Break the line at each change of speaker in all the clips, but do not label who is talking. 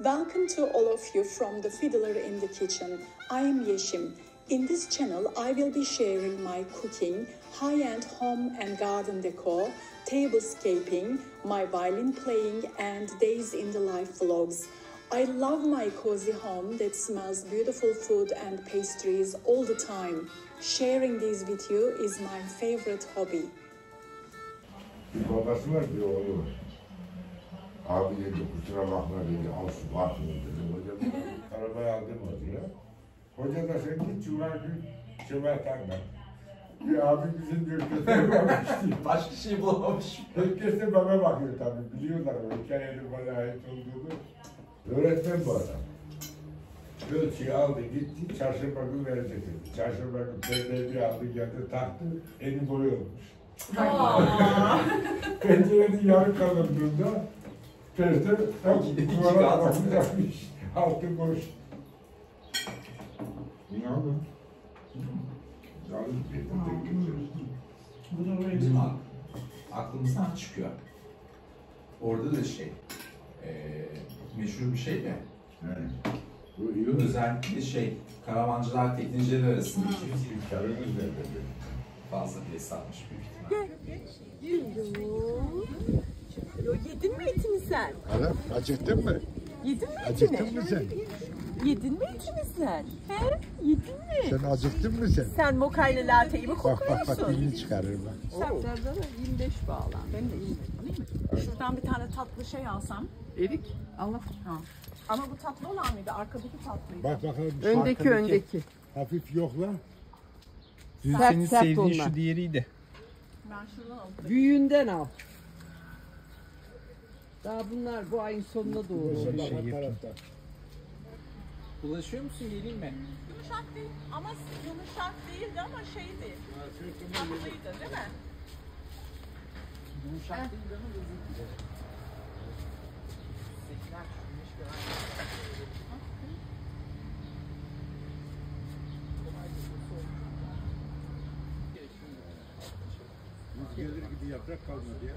Welcome to all of you from the Fiddler in the Kitchen. I am Yeşim. In this channel, I will be sharing my cooking, high-end home and garden decor, tablescaping, my violin playing, and days in the life vlogs. I love my cozy home that smells beautiful food and pastries all the time. Sharing this with you is my favorite hobby.
Abi dedi kusura bakma dedi, al su bakma dedi. Hocam arabayı aldım diyor. Hoca da sen git cumartesi kemer takma. Bir abi bizim diyor.
Başka şey bulamamış.
Herkes bana bakıyor tabii. Biliyorlar o hikayenin bana ait olduğunu. Öğretmen bu adam. Ölçüyü aldı gitti, çarşamba günü verecek dedi. Çarşamba günü perdeyi bir aldı geldi taktı, eni boyu olmuş. Pencerenin yarı kalındığında perde tam duvara bakacakmış. Altı boş. Ne oldu? Yalnız bir tek geçiyoruz.
Bizim ak- aklımızdan çıkıyor. Orada da şey, eee meşhur bir şey de,
Yani, bu iyi oldu.
özellikle şey, karavancılar tekneciler arasında
Karınız nerede?
fazla bile satmış büyük ihtimalle.
Yo, Yedin mi etini sen?
Adam acıktın mı?
Yedin mi
Acıktın
etini?
mı sen?
Yedin mi etini sen? He? Yedin mi?
Sen acıktın mı sen?
Sen mokayla lateyi mi
Bak bak bak
kokuyorsun?
dilini çıkarır bak.
Saflarda da 25 bağlan. Ben de yemedim.
Şuradan bir tane tatlı şey alsam.
Erik. Allah.
Ama bu tatlı olan mıydı? Arkadaki tatlıydı.
Bak bakalım.
Öndeki
arkadaki
öndeki.
Hafif yokla.
Dün
Sert
senin
sert
sevdiğin
onlar.
şu diğeriydi.
Ben şuradan alıp
Büyüğünden al. Daha bunlar bu ayın sonuna doğru.
Bak her tarafta.
Ulaşıyor musun geleyim mi?
Yumuşak değil ama yumuşak değildi ama şeydi. Tatlıydı değil mi?
Yumuşak değil ama lezzetli. Sekiler şunmuş
Gelir gibi yaprak kalmadı ya.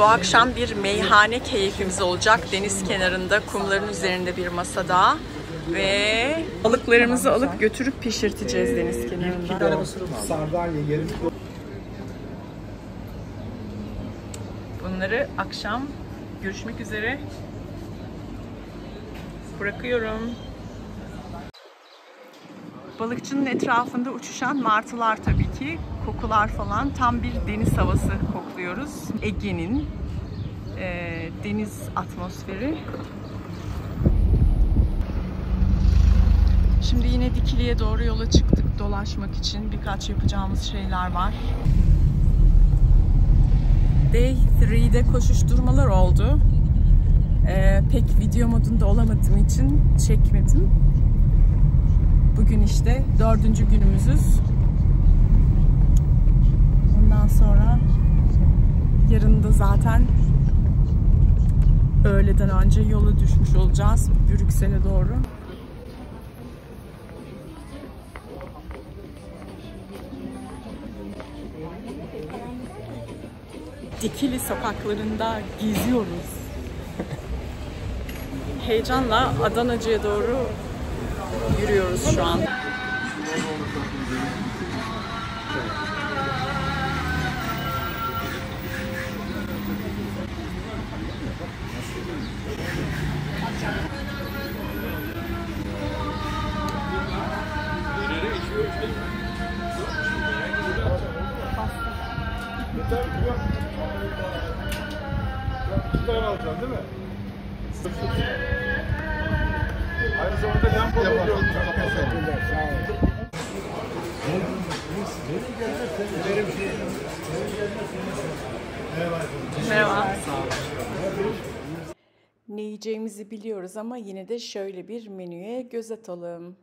Bu akşam bir meyhane keyfimiz olacak. Deniz kenarında, kumların üzerinde bir masada. Ve balıklarımızı alıp götürüp pişirteceğiz deniz kenarında.
Sardalya yarım
Bunları akşam görüşmek üzere bırakıyorum. Balıkçının etrafında uçuşan martılar tabii ki. Kokular falan. Tam bir deniz havası kokluyoruz. Ege'nin e, deniz atmosferi. Şimdi yine Dikili'ye doğru yola çıktık dolaşmak için. Birkaç yapacağımız şeyler var. Day 3'de koşuşturmalar oldu. Ee, pek video modunda olamadığım için çekmedim. Bugün işte dördüncü günümüzüz. Ondan sonra yarın da zaten öğleden önce yola düşmüş olacağız Brüksel'e doğru. Dikili sokaklarında geziyoruz. Heyecanla Adanacı'ya doğru yürüyoruz şu an.
Alacaksın değil mi? Aynı zamanda yan. Sağ olun.
Merhaba. Ne yiyeceğimizi biliyoruz ama yine de şöyle bir menüye göz atalım.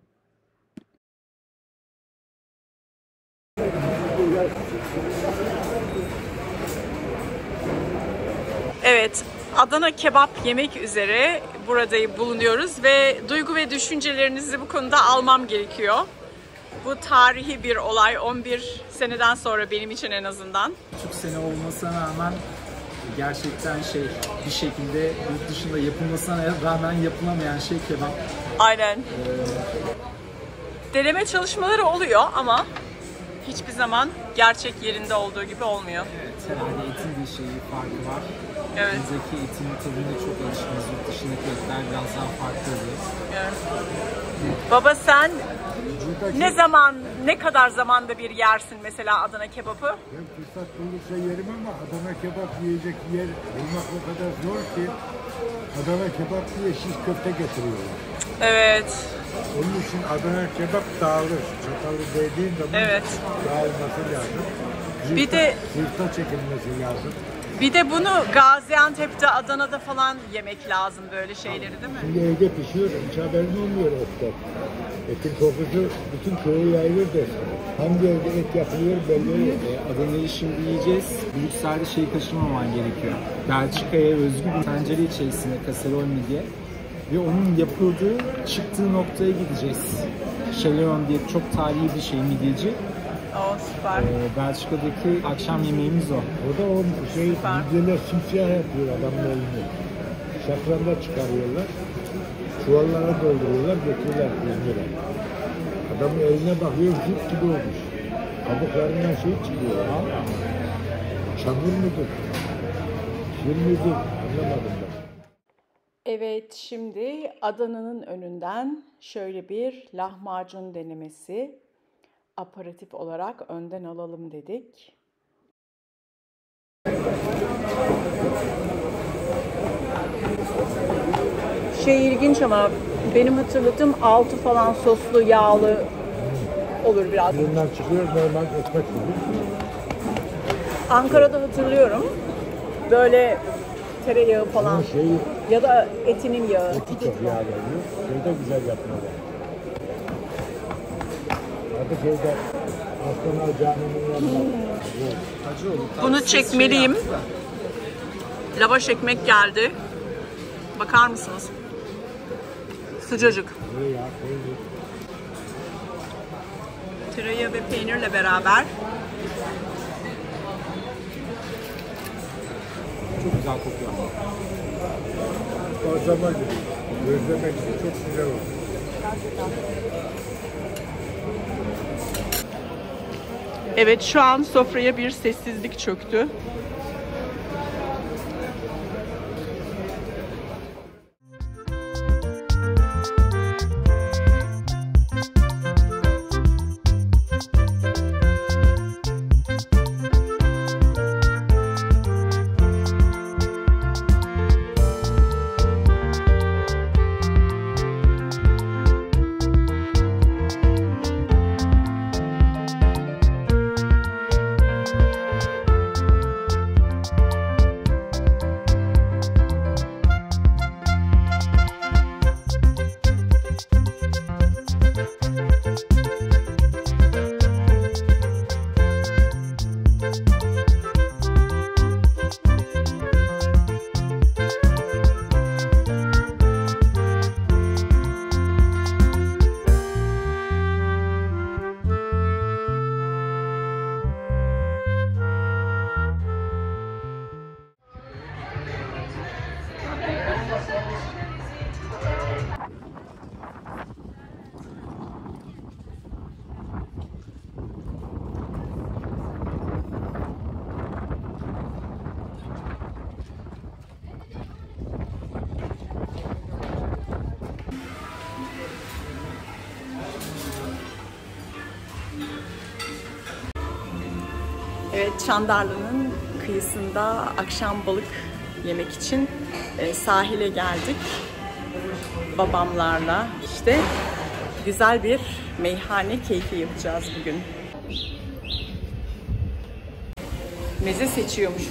Evet, Adana kebap yemek üzere burada bulunuyoruz ve duygu ve düşüncelerinizi bu konuda almam gerekiyor. Bu tarihi bir olay, 11 seneden sonra benim için en azından.
Buçuk sene olmasına rağmen gerçekten şey bir şekilde yurt dışında yapılmasına rağmen yapılamayan şey kebap.
Aynen. Deneme çalışmaları oluyor ama hiçbir zaman gerçek yerinde olduğu gibi olmuyor.
Evet, herhalde etin bir şeyi farkı var.
Evet.
Bizdeki etin tadına çok alışkınız. Yurt dışındaki etler biraz daha farklı oluyor.
Evet. Baba sen ne zaman, ne kadar zamanda bir yersin mesela Adana kebabı?
Ben fırsat bulursa yerim ama Adana kebap yiyecek yer bulmak o kadar zor ki Adana kebap diye şiş köfte getiriyorlar.
Evet,
Onun için Adana kebap dağılır. Çatalı değdiğin zaman
Evet.
dağılması lazım.
Bir de-
Zırta çekilmesi lazım.
Bir de bunu Gaziantep'te, Adana'da falan yemek lazım böyle şeyleri değil mi?
Şimdi evde pişiyor, hiç haberin olmuyor etten. Etin kokusu bütün köye yayılır dersin. Hangi evde et yapılıyor belli olur.
E, Adana'yı şimdi yiyeceğiz. Brüksel'de şeyi kaçırmaman gerekiyor. Belçika'ya özgü bir tencere içerisinde Caserolmi diye. Ve onun yapıldığı, çıktığı noktaya gideceğiz. Chaleron diye çok tarihi bir şey midyeci.
Oo süper.
E, Belçika'daki akşam yemeğimiz o.
O da o şey,
Süper.
midyeler simsiyah yapıyor adamın elini. Şafranda çıkarıyorlar. Çuvallara dolduruyorlar, götürüyorlar İzmir'e. Adamın eline bakıyor, zıp gibi olmuş. Kabuklarından şey çıkıyor. Ha? Çamur mudur? Kir midir? Anlamadım ben.
Evet, şimdi Adana'nın önünden şöyle bir lahmacun denemesi aparatif olarak önden alalım dedik. Şey ilginç ama benim hatırladığım altı falan soslu, yağlı olur biraz.
Bundan çıkıyor normal ekmek gibi.
Ankara'da hatırlıyorum. Böyle tereyağı falan
şeyi
ya da etinin yağı.
eti çok yağ veriyor. Şeyde güzel yapıyorlar. Kadıköy'de Aslanlar Camii'nin yanında.
Bunu çekmeliyim. Lavaş ekmek geldi. Bakar mısınız? Sıcacık. Tereyağı ve peynirle beraber.
Çok güzel kokuyor.
Bazlama gibi. Gözleme gibi. Çok güzel oldu.
Evet şu an sofraya bir sessizlik çöktü. Çandarlı'nın kıyısında akşam balık yemek için e, sahile geldik. Babamlarla işte güzel bir meyhane keyfi yapacağız bugün. Meze seçiyormuşuz.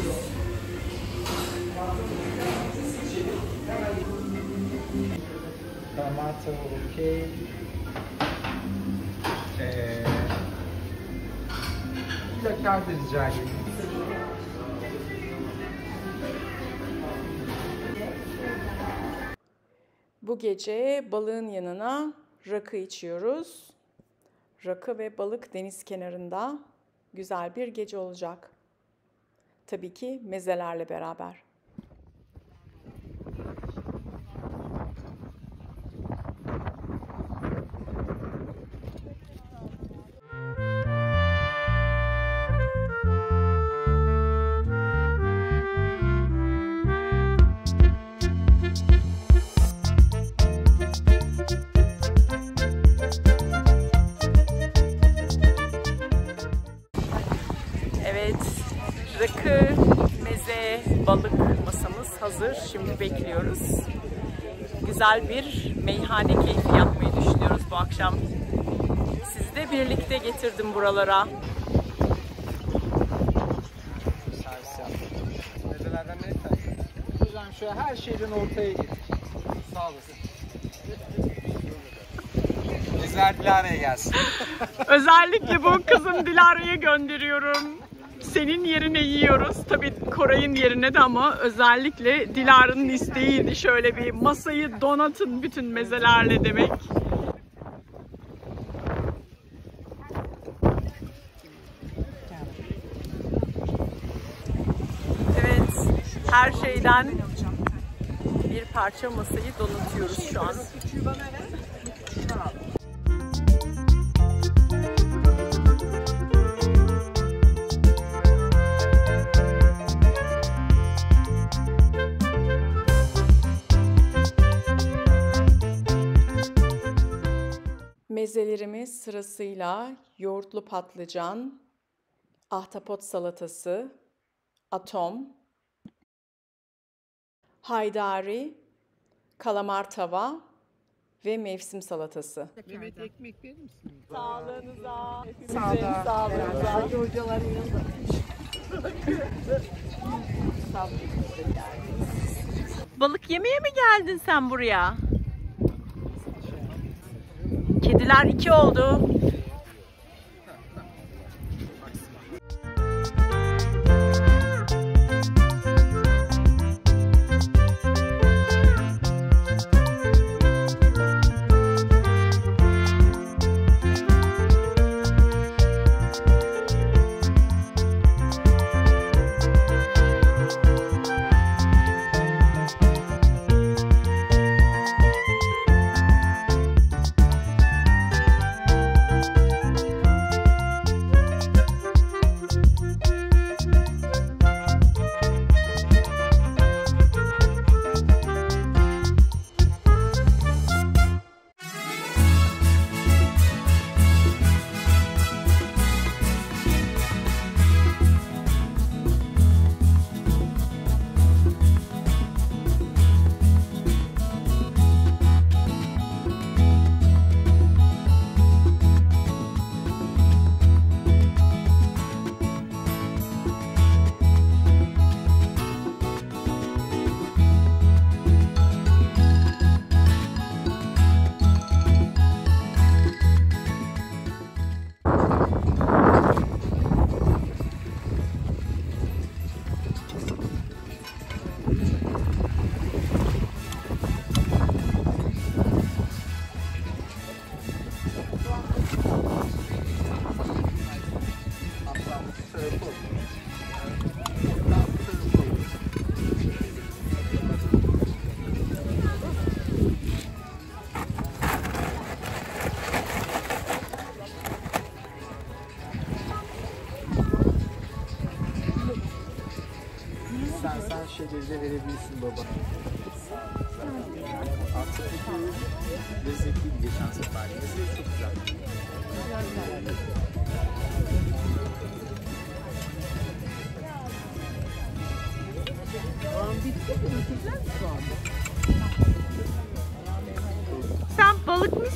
Tomato, okay. Laker de rica edeyim.
Bu gece balığın yanına rakı içiyoruz. Rakı ve balık deniz kenarında güzel bir gece olacak. Tabii ki mezelerle beraber. Hazır. Şimdi bekliyoruz. Güzel bir meyhane keyfi yapmayı düşünüyoruz bu akşam. Sizi de birlikte getirdim buralara.
Mezelerden ne istersin? Hocam şöyle her şeyden ortaya getir. Sağ olasın. Mezeler Dilara'ya gelsin.
Özellikle bu kızım Dilara'ya gönderiyorum. Senin yerine yiyoruz. Tabii Koray'ın yerine de ama özellikle Dilara'nın isteğiydi. Şöyle bir masayı donatın bütün mezelerle demek. Evet, her şeyden bir parça masayı donatıyoruz şu an. Mezelerimiz sırasıyla yoğurtlu patlıcan, ahtapot salatası, atom, haydari, kalamar tava ve mevsim salatası.
Mehmet ekmek verir misin?
Sağlığınıza, hepimizin sağlığınıza.
Hocaların yanında.
Balık yemeye mi geldin sen buraya? Kediler iki oldu.
Sen sen de verebilirsin baba. Artık bu lezzetliydi geçen sefer. Lezzeti çok güzel.
Sen balık mı istiyorsun? Sen çok balık mı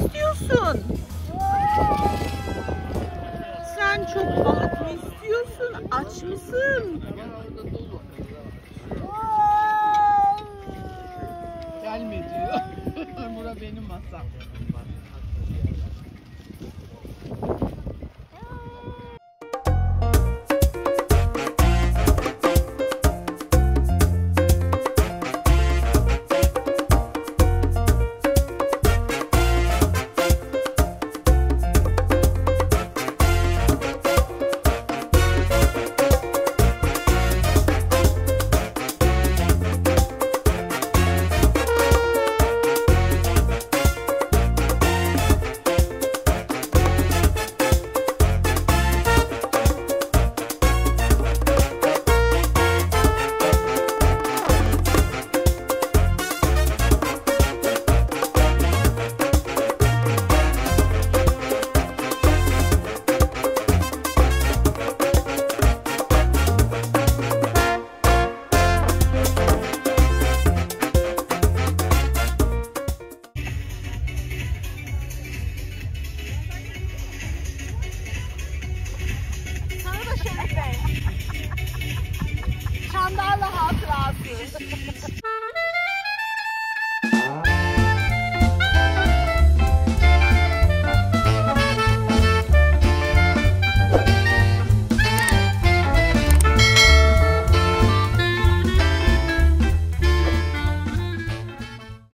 benim